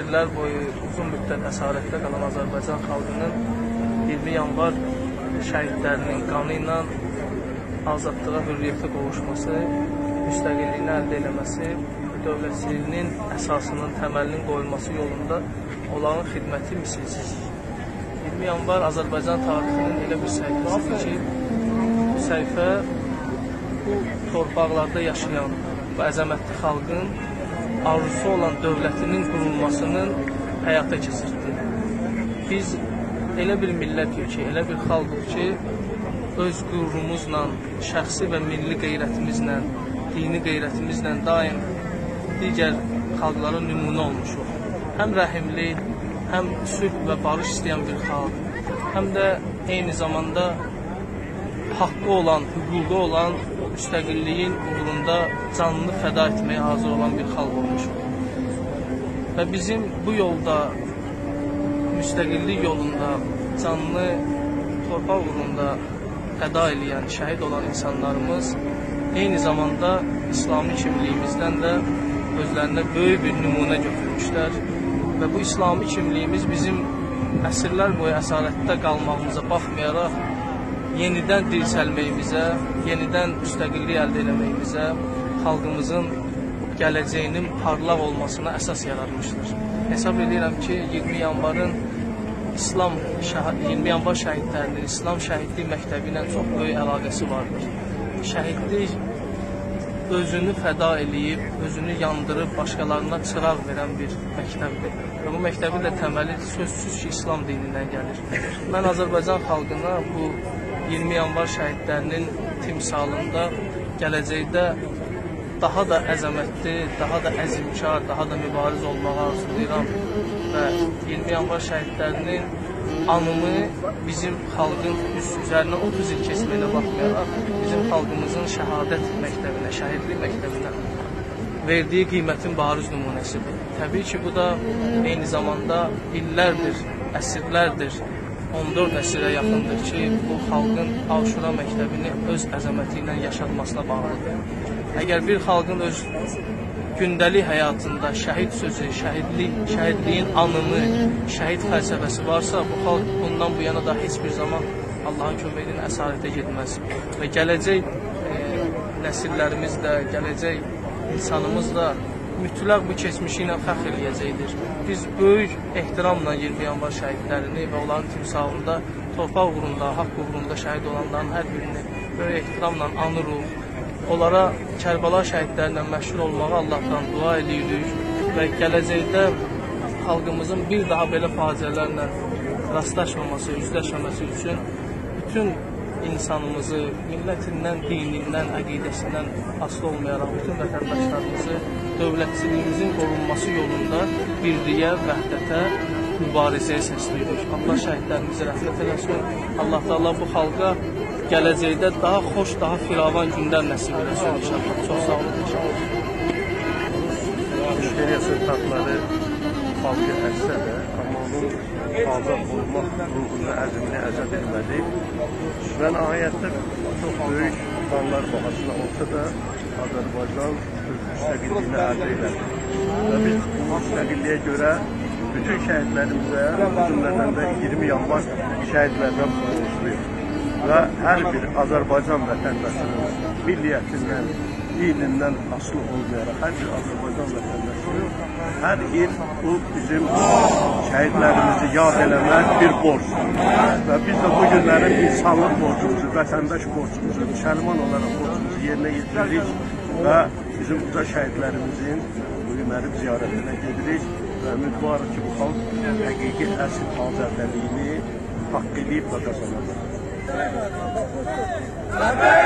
əsrlər boyu uzun müddət əsarətdə qalan Azərbaycan xalqının 20 yanvar şəhidlərinin qanı ilə azadlığa, hürriyyətə qovuşması, müstəqilliyini əldə eləməsi, dövlətçiliyinin əsasının, təməlinin qoyulması yolunda olan xidməti misilsizdir. 20 yanvar Azərbaycan tarixinin elə bir səhifəsidir ki, bu səhifə bu torpaqlarda yaşayan bu əzəmətli xalqın arzusu olan dövlətinin qurulmasının həyata keçirdi. Biz elə bir millətik ki, elə bir xalqıq ki, öz qürurumuzla, şəxsi və milli qeyrətimizlə, dini qeyrətimizlə daim digər xalqlara nümunə olmuşuq. Həm rəhimli, həm sülh və barış istəyən bir xalq, həm də eyni zamanda haqqı olan, hüququ olan müstəqilliyin uğrunda canını fəda etməyə hazır olan bir xalq olmuşuq. Və bizim bu yolda, müstəqillik yolunda canını torpaq uğrunda fəda eləyən, şəhid olan insanlarımız eyni zamanda İslami kimliyimizdən də özlərinə böyük bir nümunə götürmüşlər və bu İslami kimliyimiz bizim əsrlər boyu əsarətdə qalmağımıza baxmayaraq yenidən dirsəlməyimizə, yenidən müstəqillik əldə etməyimizə, xalqımızın gələcəyinin parlaq olmasına əsas yaratmışdır. Hesab edirəm ki, 20 yanvarın İslam 20 yanvar şəhidlərinin İslam şəhidlik məktəbi ilə çox böyük əlaqəsi vardır. Şəhidlik özünü fəda eləyib, özünü yandırıb başqalarına çıraq verən bir məktəbdir. Və bu məktəbin də təməli sözsüz ki, İslam dinindən gəlir. Mən Azərbaycan xalqına bu 20 yanvar şəhidlərinin timsalında gələcəkdə daha da əzəmətli, daha da əzimkar, daha da mübariz olmağı arzulayıram və 20 yanvar şəhidlərinin anımı bizim xalqın üzərinə 30 il keçməyinə baxmayaraq bizim xalqımızın şəhadət məktəbinə, şəhidlik məktəbinə verdiyi qiymətin bariz nümunəsidir. Təbii ki, bu da eyni zamanda illərdir, əsrlərdir 14 əsrə yaxındır ki, bu xalqın Aşura məktəbini öz əzəməti ilə yaşatmasına bağlıdır. Əgər bir xalqın öz gündəlik həyatında şəhid sözü, şəhidlik, şəhidliyin anımı, şəhid fəlsəfəsi varsa, bu xalq bundan bu yana da heç bir zaman Allahın köməyi ilə əsarətə getməz. Və gələcək e, nəsillərimiz də, gələcək insanımız da mütləq bu keçmişi ilə fəxr eləyəcəkdir. Biz böyük ehtiramla 20 yanvar şəhidlərini və onların timsalında torpaq uğrunda, haqq uğrunda şəhid olanların hər birini böyük ehtiramla anırıq. Onlara Kərbəla şəhidlərindən məşhur olmağı Allahdan dua edirik və gələcəkdə xalqımızın bir daha belə faciələrlə rastlaşmaması, üzləşməməsi üçün bütün insanımızı, millətindən, dinindən, əqidəsindən asılı olmayaraq bütün vətəndaşlarımızı dövlətçiliyimizin qorunması yolunda birliyə, vəhdətə, mübarizəyə səsləyirik. Allah şəhidlərimizi rəhmət eləsin. Allah da Allah bu xalqa gələcəkdə daha xoş, daha firavan günlər nəsib eləsin inşallah. Çox sağ olun. İnşallah. İmperiya sırtaqları xalqı əksə də, onun azad olmaq ruhunu, əzmini əzəb etmədi və nəhayətdə çox böyük qanlar bahasına olsa da Azərbaycan öz müstəqilliyini əldə elədi. Və biz bu müstəqilliyə görə bütün şəhidlərimizə, cümlədən də 20 yanvar şəhidlərdən borcluyuz. Və hər bir Azərbaycan vətəndaşının milliyyətindən, dinindən asılı olmayaraq hər bir Azərbaycan vətəndaşı hər il bu bizim şəhidlərimizi yad eləmək bir borcdur. Və biz də bu günlərin insanlıq borcumuzu, vətəndaş borcumuzu, müsəlman olaraq borcumuzu yerinə yetiririk və bizim uca şəhidlərimizin bu günlərin ziyarətinə gedirik və ümidvarıq ki, bu xalq həqiqi əsl azadlığını haqq edib və qazanacaq. Labbaik